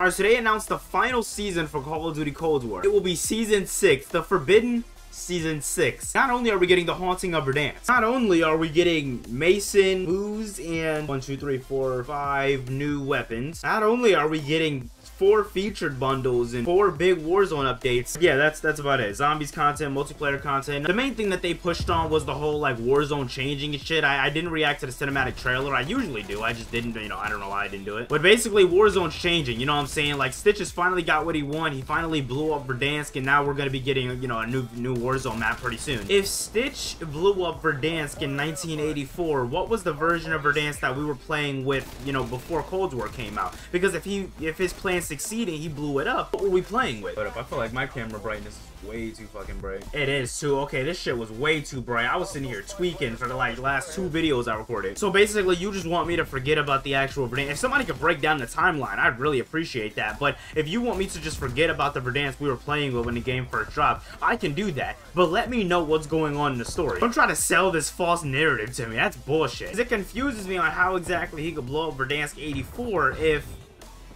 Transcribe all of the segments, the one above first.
Alright, so they announced the final season for Call of Duty Cold War. It will be Season 6, The Forbidden Season 6. Not only are we getting The Haunting of Verdansk, not only are we getting Mason, Woods, and 1, 2, 3, 4, 5 new weapons, not only are we getting four featured bundles and four big Warzone updates. Yeah, that's that's about it. Zombies content, multiplayer content. The main thing that they pushed on was the whole like Warzone changing and shit. I, I didn't react to the cinematic trailer. I usually do. I just didn't, you know, I don't know why I didn't do it. But basically, Warzone's changing. You know what I'm saying? Like Stitch has finally got what he wanted. He finally blew up Verdansk, and now we're gonna be getting, you know, a new new Warzone map pretty soon. If Stitch blew up Verdansk in 1984, what was the version of Verdansk that we were playing with, you know, before Cold War came out? Because if he if his plan succeeding, he blew it up. What were we playing with? But if I feel like my camera brightness is way too fucking bright. It is too. Okay, this shit was way too bright. I was sitting here tweaking for the like last two videos I recorded. So basically, you just want me to forget about the actual Verdansk. If somebody could break down the timeline, I'd really appreciate that. But if you want me to just forget about the Verdansk we were playing with when the game first dropped, I can do that. But let me know what's going on in the story. Don't try to sell this false narrative to me. That's bullshit. It confuses me on how exactly he could blow up Verdansk 84 if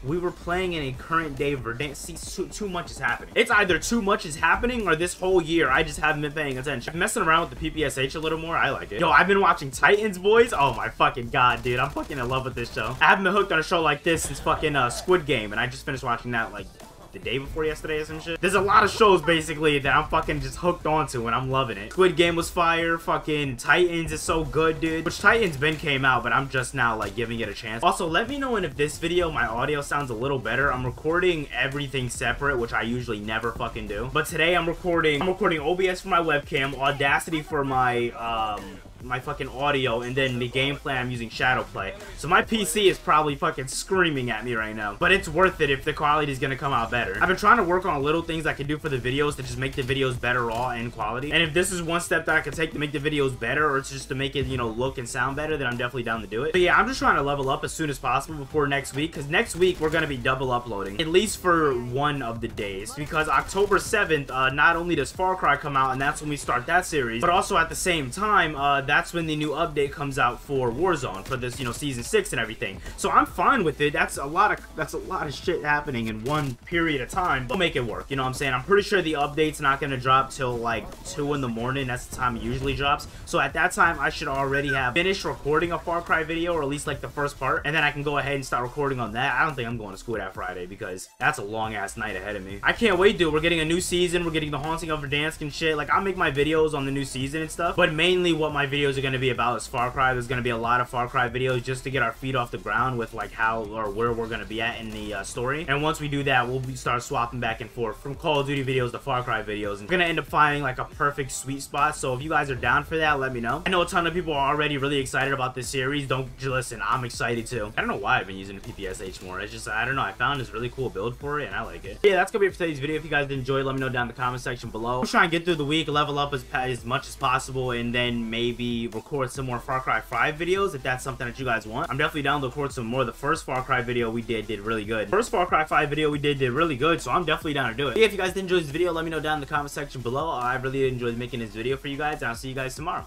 we were playing in a current day Verdansk. See, too, too, much is happening. It's either too much is happening or this whole year I just haven't been paying attention. I'm messing around with the PPSH a little more. I like it. Yo, I've been watching Titans, boys. Oh my fucking god, dude. I'm fucking in love with this show. I haven't been hooked on a show like this since fucking uh, Squid Game, and I just finished watching that like the day before yesterday or some shit. There's a lot of shows basically that I'm fucking just hooked onto and I'm loving it. Squid Game was fire. Fucking Titans is so good, dude. Which Titans been came out, but I'm just now like giving it a chance. Also, let me know in if this video my audio sounds a little better. I'm recording everything separate, which I usually never fucking do. But today I'm recording, I'm recording OBS for my webcam, Audacity for my, um, my fucking audio and then the gameplay I'm using Shadowplay. So my PC is probably fucking screaming at me right now. But it's worth it if the quality is gonna come out better. I've been trying to work on little things I can do for the videos to just make the videos better raw and quality. And if this is one step that I can take to make the videos better or it's just to make it, you know, look and sound better, then I'm definitely down to do it. But yeah, I'm just trying to level up as soon as possible before next week because next week we're gonna be double uploading. At least for one of the days because October 7th, uh, not only does Far Cry come out and that's when we start that series, but also at the same time, uh, that's when the new update comes out for Warzone for this, you know, season six and everything. So I'm fine with it. That's a lot of that's a lot of shit happening in one period of time. But we'll make it work. You know what I'm saying? I'm pretty sure the update's not gonna drop till like two in the morning. That's the time it usually drops. So at that time, I should already have finished recording a Far Cry video, or at least like the first part, and then I can go ahead and start recording on that. I don't think I'm going to school that Friday because that's a long ass night ahead of me. I can't wait, dude. We're getting a new season. We're getting the Haunting of Verdansk and shit. Like I'll make my videos on the new season and stuff, but mainly what my videos are gonna be about is Far Cry. There's going to be a lot of Far Cry videos just to get our feet off the ground with like how or where we're going to be at in the uh, story. And once we do that, we'll start swapping back and forth from Call of Duty videos to Far Cry videos. And we're going to end up finding like a perfect sweet spot. So if you guys are down for that, let me know. I know a ton of people are already really excited about this series. Don't listen, I'm excited too. I don't know why I've been using the PPSH more. It's just, I don't know. I found this really cool build for it and I like it. Yeah, that's going to be it for today's video. If you guys enjoyed, let me know down in the comment section below. I'm trying to get through the week, level up as, as much as possible, and then maybe record some more Far Cry 5 videos if that's something that you guys want. I'm definitely down to record some more. The first Far Cry video we did did really good. First Far Cry 5 video we did did really good, so I'm definitely down to do it. Yeah, if you guys did enjoy this video, let me know down in the comment section below. I really enjoyed making this video for you guys, and I'll see you guys tomorrow.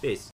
Peace.